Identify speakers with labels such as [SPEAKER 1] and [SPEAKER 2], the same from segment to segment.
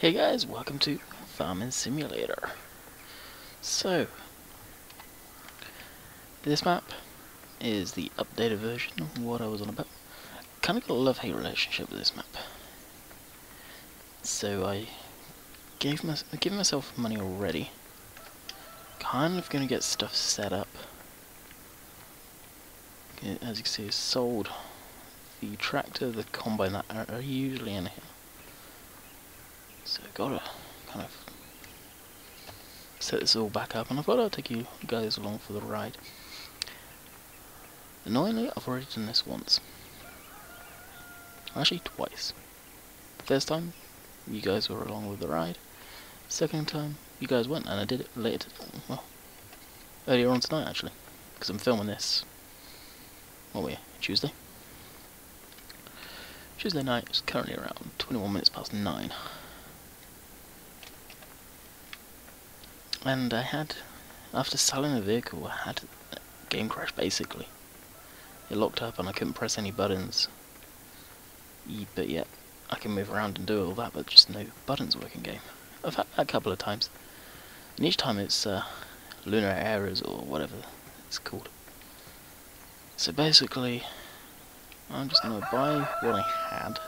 [SPEAKER 1] Hey guys, welcome to Farming Simulator. So, this map is the updated version of what I was on about. Kind of got a love-hate relationship with this map. So I gave my, given myself money already. Kind of going to get stuff set up. As you can see, sold the tractor, the combine that are usually in here. So I've got to kind of set this all back up and I've got to take you guys along for the ride. Annoyingly, I've already done this once. Actually, twice. First time, you guys were along with the ride. Second time, you guys went and I did it later, well, earlier on tonight actually. Because I'm filming this, what were we, Tuesday? Tuesday night, it's currently around 21 minutes past 9. And I had, after selling the vehicle, I had a game crash basically. It locked up and I couldn't press any buttons. But yet, I can move around and do all that, but just no buttons working game. I've had that a couple of times. And each time it's uh, LUA errors or whatever it's called. So basically, I'm just going to buy what I had.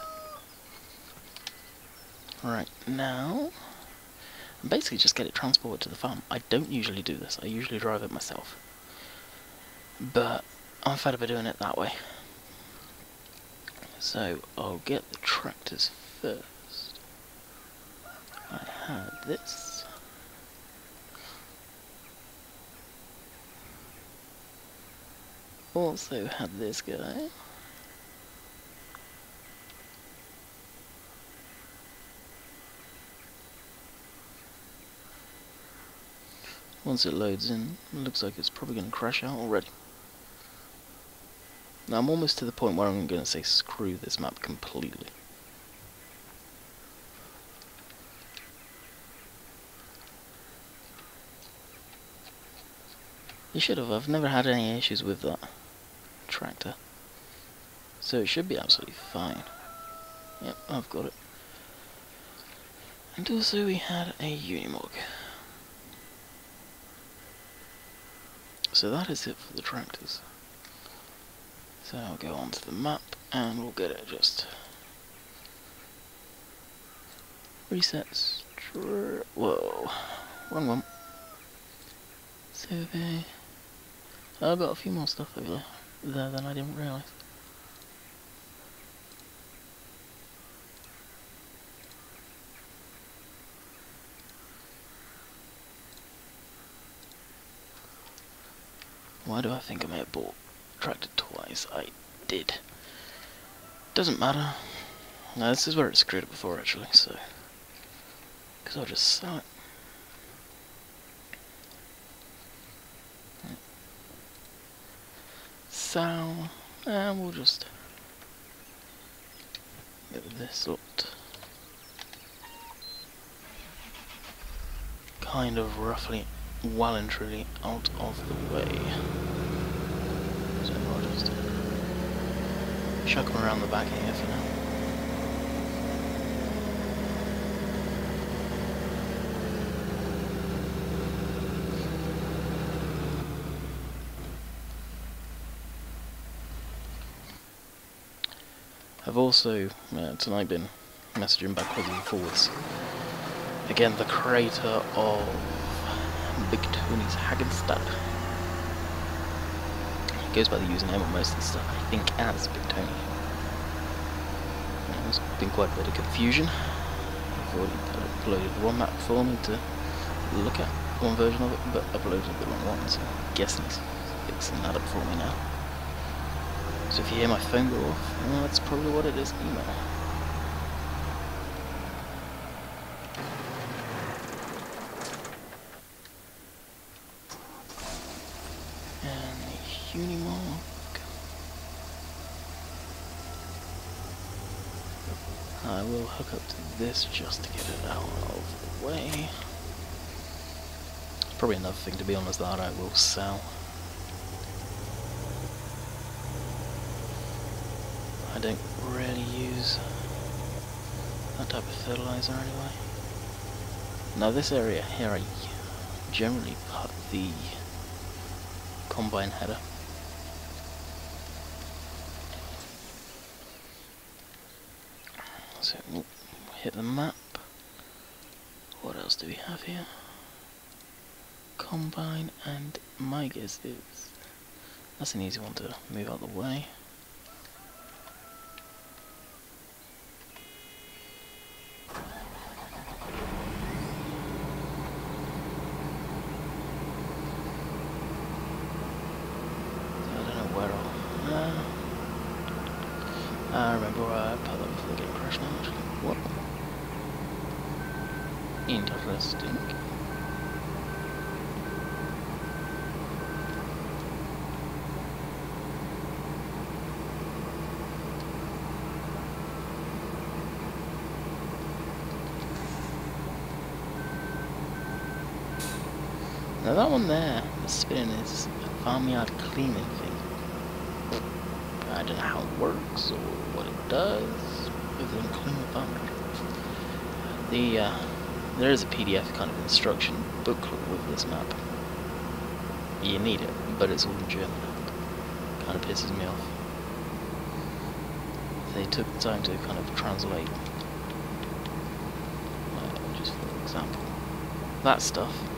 [SPEAKER 1] Right now, and basically just get it transported to the farm. I don't usually do this, I usually drive it myself. But I'm fed up of doing it that way. So I'll get the tractors first. I had this. Also had this guy. Once it loads in, it looks like it's probably going to crash out already. Now I'm almost to the point where I'm going to say screw this map completely. You should have, I've never had any issues with that tractor. So it should be absolutely fine. Yep, I've got it. And also we had a Unimog. So that is it for the tractors. So I'll go onto the map and we'll get it just resets. Whoa, wrong one. Survey. I've got a few more stuff over there than I didn't realise. Why do I think I may have bought tractor twice? I did. Doesn't matter. No, this is where it screwed up before actually, so... Because I'll just sell it. Sell, and we'll just get this looked kind of roughly well and truly out of the way. So I'll just chuck them around the back here for now. I've also uh, tonight been messaging backwards and forwards. Again, the creator of Big Tony's Hagenstadt. He goes by the username on most of the stuff, I think, as Big Tony. There's been quite a bit of confusion. I've already uploaded one map for me to look at, one version of it, but uploaded the wrong one, so I'm guessing he's fixing that up for me now. So if you hear my phone go off, well, that's probably what it is, email. Unimog. I will hook up to this just to get it out of the way. Probably another thing to be honest that I will sell. I don't really use that type of fertilizer anyway. Now this area here I generally put the combine header. So we'll hit the map. What else do we have here? Combine and my guess is that's an easy one to move out of the way. I don't know where I'll... Uh, I remember where I put them before getting crashed now, actually. What? Interesting. Now that one there, the spinning is a farmyard cleaning thing. I don't know how it works or what it does, other than clean the farmyard. The, uh, there is a PDF kind of instruction booklet with this map. You need it, but it's all in German. Kind of pisses me off. They took the time to kind of translate, uh, just for example, that stuff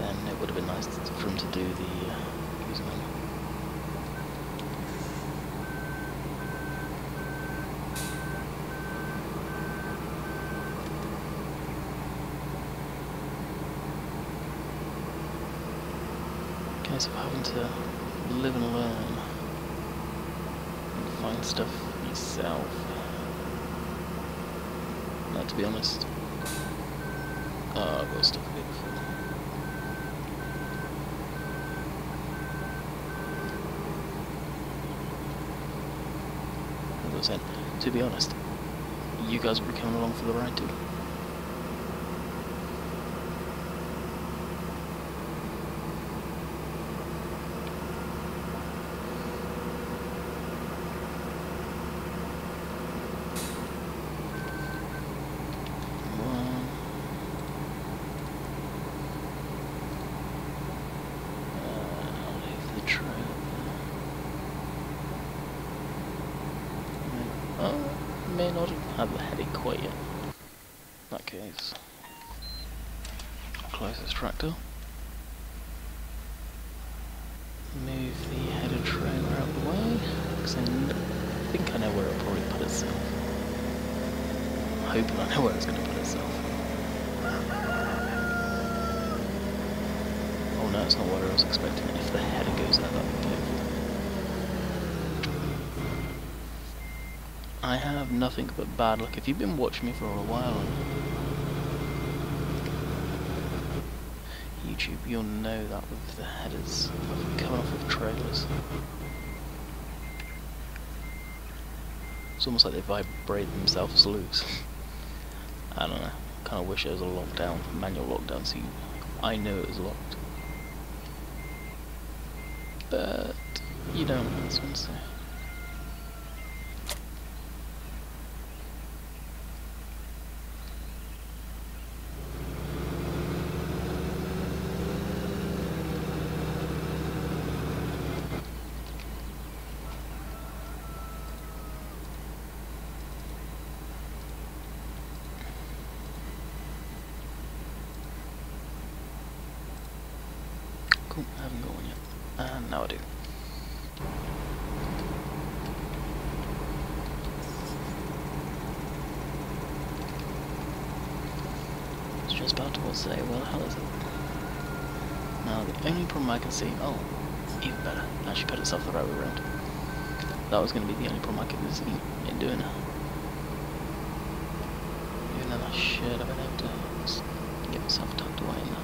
[SPEAKER 1] then it would have been nice for him to do the uh, menu. Case of having to live and learn and find stuff yourself. Now, to be honest, uh, I've got stuff a bit before. As I was to be honest, you guys be coming along for the ride too. One. Uh, I'll leave the trail there. May- Oh, may not have the heading quite yet. In that case, close this tractor. Move the header trailer out of the way, because I think I know where it'll probably put itself. I'm hoping I know where it's going to put itself. Oh no, it's not what I was expecting. If the header goes there, that'd be beautiful. I have nothing but bad luck. If you've been watching me for a while on YouTube, you'll know that with the headers coming off of trailers. It's almost like they vibrate themselves loose. I don't know. Kind of wish there was a lockdown, manual lockdown, so you, I know it was locked. But you don't. That's what I'm saying. I haven't got one yet. And now I do. It's just about to say, well, is it? Now, the only problem I can see, oh, even better, actually put itself the right way around. That was going to be the only problem I could see in doing it. Even then I should have been able to s- get myself tucked away in there.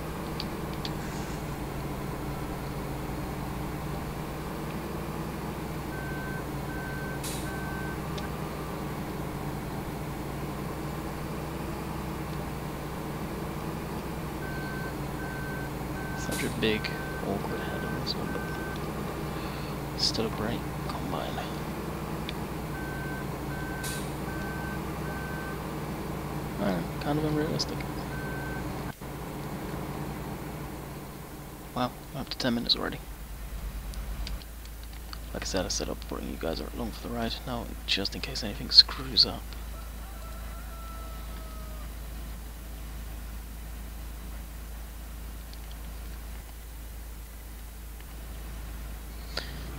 [SPEAKER 1] Such a big, awkward head on this one, but still a great combine. Uh, kind of unrealistic. Wow, we're up to 10 minutes already. Like I said, I said I'll bring you guys along for the ride. Now, just in case anything screws up.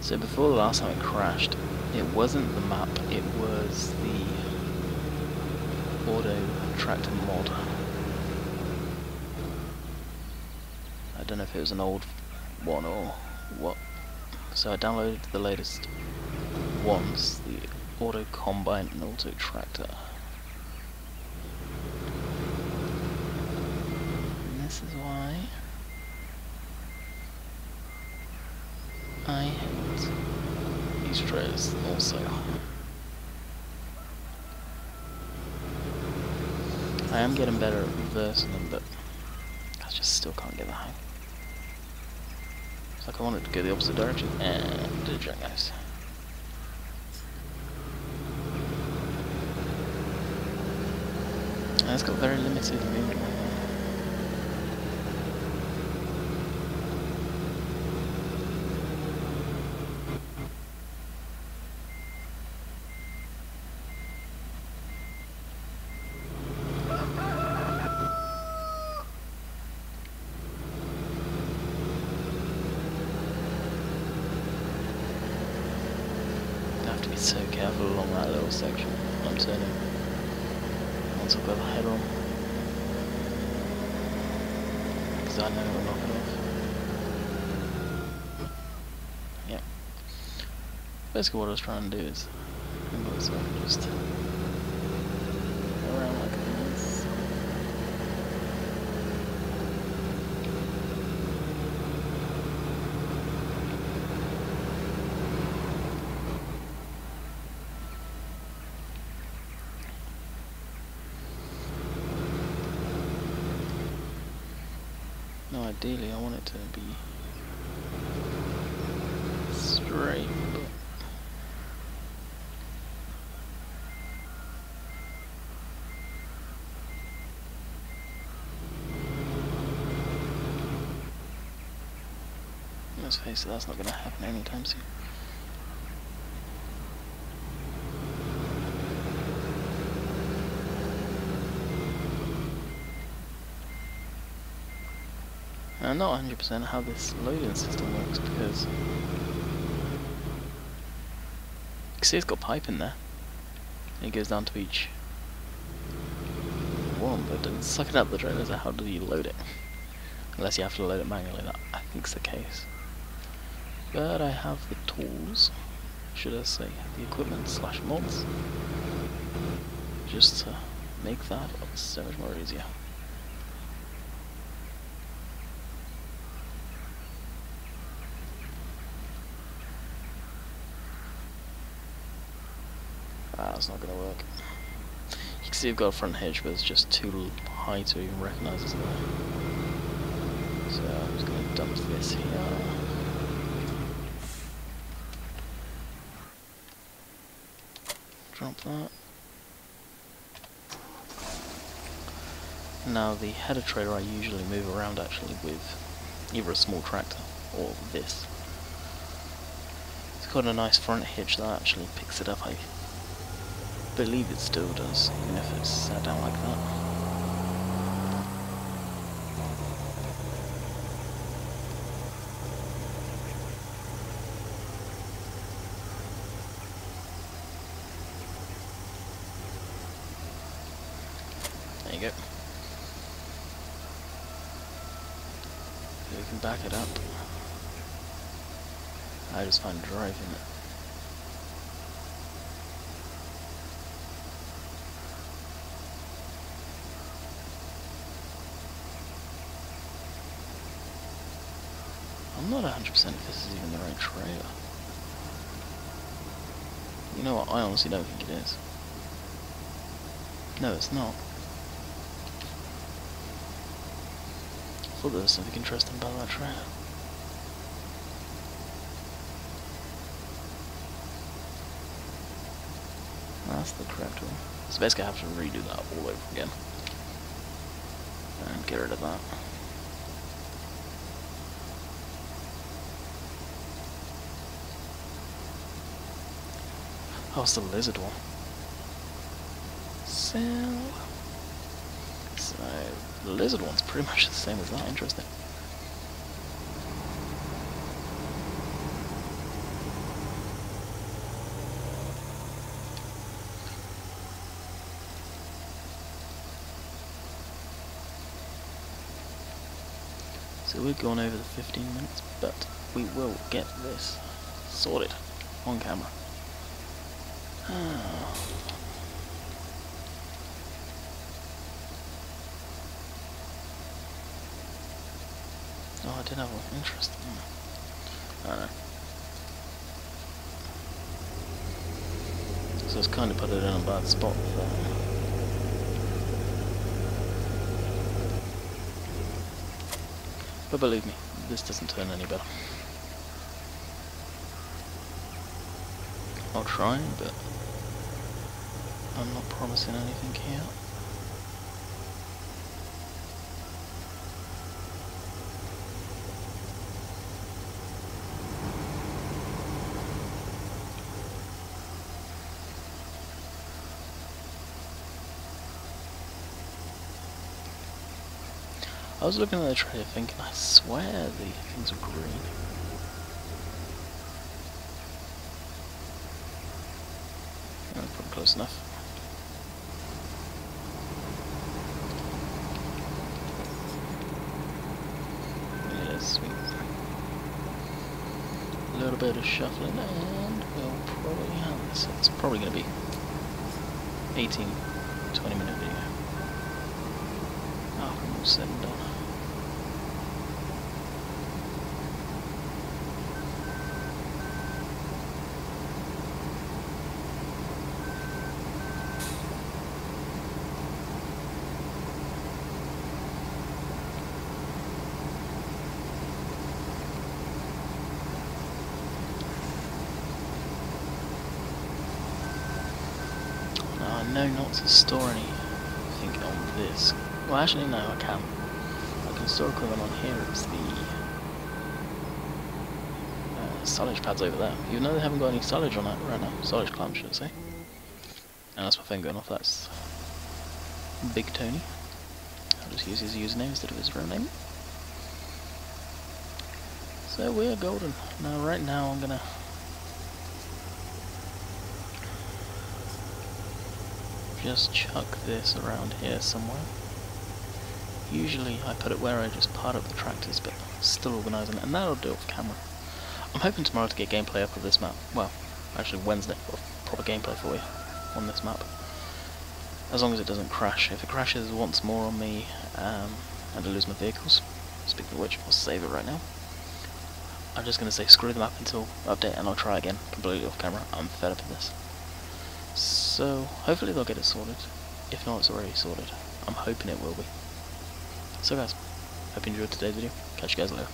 [SPEAKER 1] So before the last time it crashed, it wasn't the map, it was the auto tractor mod. I don't know if it was an old one or what. So I downloaded the latest ones, the auto combine and auto tractor. And this is why I hate these I am getting better at reversing them, but I just still can't get the hang. It's like I wanted to go the opposite direction, and did it nice. And it's got very limited movement. I have to be so careful along that little section I'm turning. Once I've got the head on. Because I know I'm not off. Yep. Basically what I was trying to do is one, just go around like this. No, ideally I want it to be straight, let's face it, that's not going to happen anytime soon. I'm not 100% how this loading system works because you can see it's got pipe in there. It goes down to each one, but it doesn't suck it out the trailer, so how do you load it? Unless you have to load it manually, that I think's the case. But I have the tools, should I say, the equipment slash mods, just to make that so much more easier. That's not gonna work. You can see I've got a front hitch, but it's just too high to even recognise it's there. So I'm just gonna dump this here. Drop that. Now the header trailer I usually move around actually with either a small tractor or this. It's got a nice front hitch that actually picks it up I believe it still does, even if it's sat down like that. There you go. You can back it up. I just find driving it I'm not 100% if this is even the right trailer. You know what, I honestly don't think it is. No, it's not. I thought there was something interesting about that trailer. That's the correct one. So basically I have to redo that all over again. And get rid of that. It's the lizard one. So, so the lizard one's pretty much the same as that. Interesting. So we've gone over the 15 minutes, but we will get this sorted on camera. Have one. Interesting. I don't know. So it's kind of put it in a bad spot there. But believe me, this doesn't turn any better. I'll try, but I'm not promising anything here. I was looking at the trailer thinking, I swear the things are green. Oh, probably close enough. Yeah, sweet. A little bit of shuffling and we'll probably have this. It's probably going to be 18, 20 minute video. Oh, I'm all said and done. Now I know not to store anything on this. Well, actually, no, I can. I can store equipment on here. It's the uh, silage pads over there. Even though they haven't got any silage on that right now. Silage clamp, should I say. And that's my thing going off. That's Big Tony. I'll just use his username instead of his real name. So we're golden. Now, right now, I'm gonna just chuck this around here somewhere. Usually I put it where I just part up the tractors, but still organising it, and that'll do it for camera. I'm hoping tomorrow to get gameplay up of this map. Well, actually Wednesday, of proper gameplay for you on this map. As long as it doesn't crash. If it crashes once more on me, um, and I lose my vehicles, speaking of which, I'll save it right now. I'm just going to say screw the map until update and I'll try again, completely off camera. I'm fed up of this. So, hopefully they'll get it sorted. If not, it's already sorted. I'm hoping it will be. So guys, hope you enjoyed today's video. Catch you guys later.